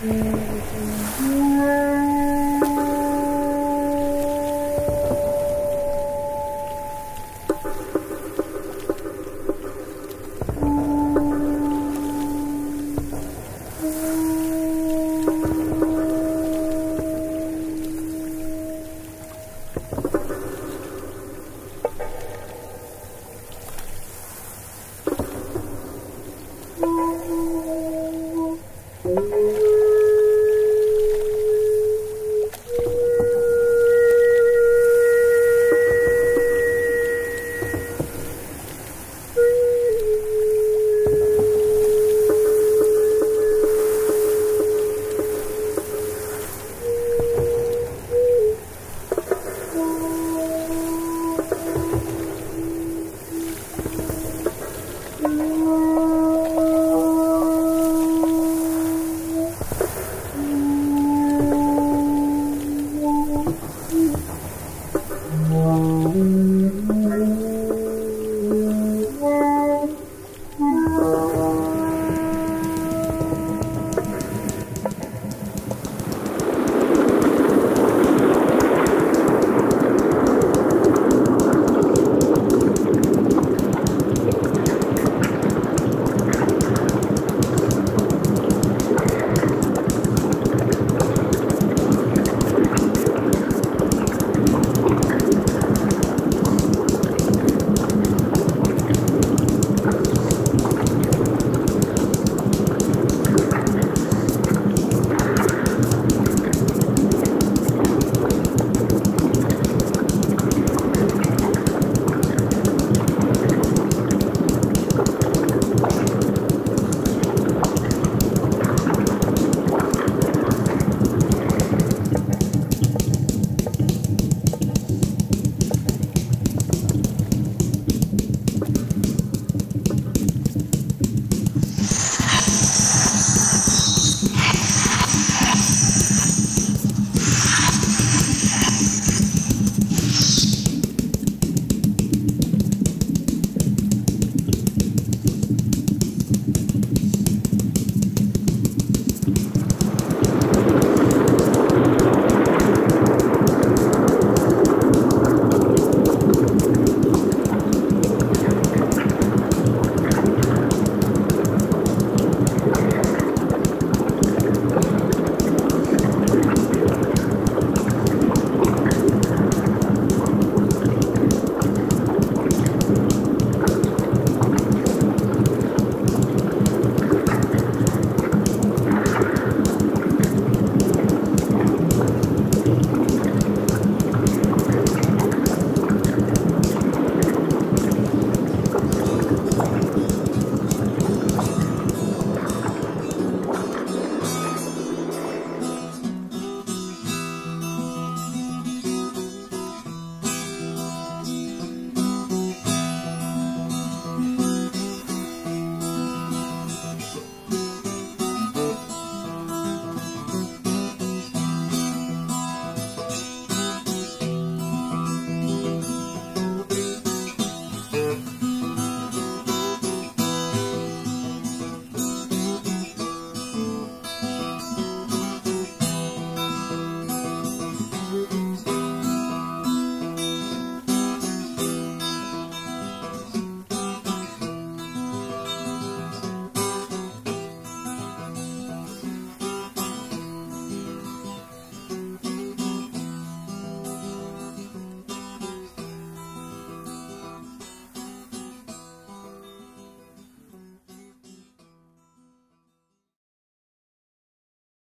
嗯，嗯。